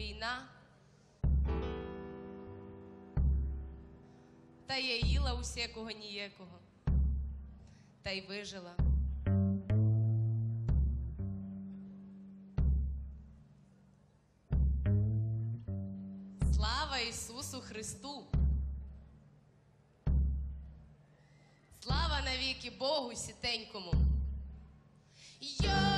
війна. Та я їла усякого ніякого, та й вижила. Слава Ісусу Христу! Слава навіки Богу сітенькому! Я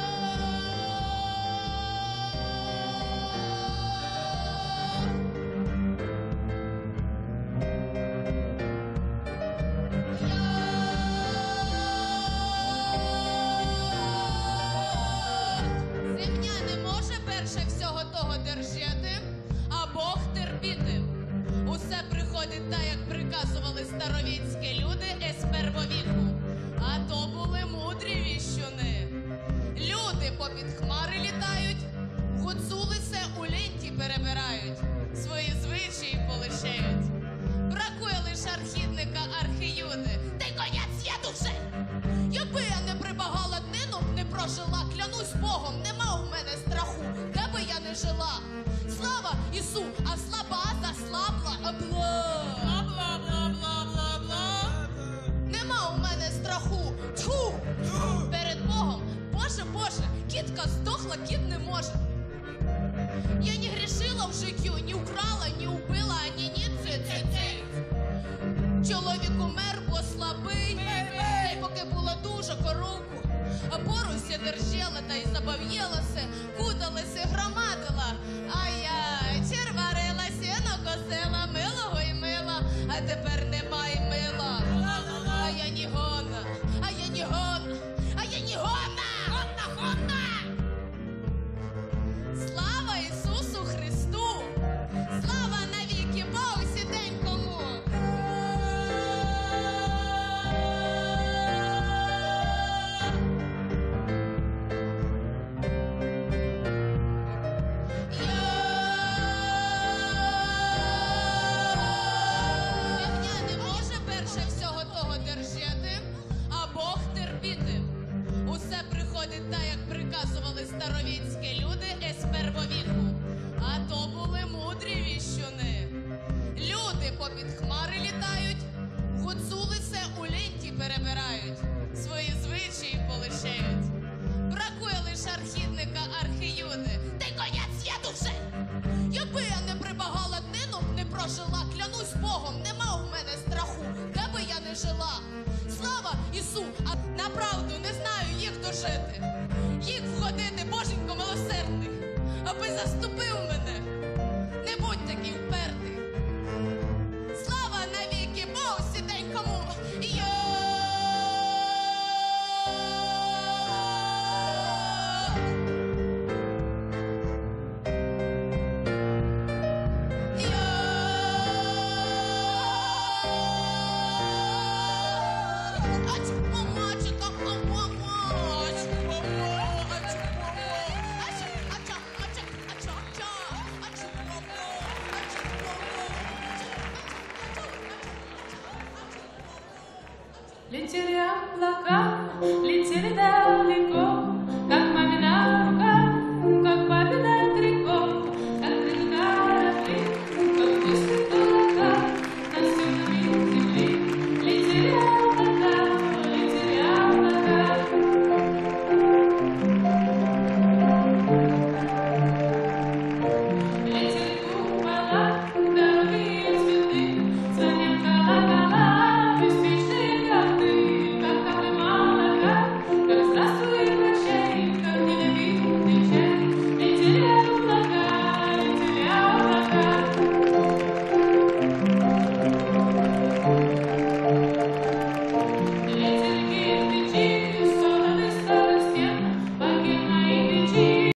всього того держати, а Бог терпіти. Усе приходить так, як приказували старовінські люди із первовіку. А то були мудрі віщуни. Люди попід хмари жила. Слава Ісу, а слаба заслабла. Бла. Бла, бла, бла, бла, бла. Нема у мене страху. Тьфу! Перед Богом, Боже, Боже, кітка здохла, кіт не може. Я не грішила в життю, ні украла, ні убила, ані ні ци, ци, ци. Чоловік умер, бо слабий, та й поки була дуже коровку, а поруся держала та й забав'ялася, заступив мене, не будь такий впертий. Слава навіки Богу сіденькому. Йо! Йо! Йо! облака летели далеко.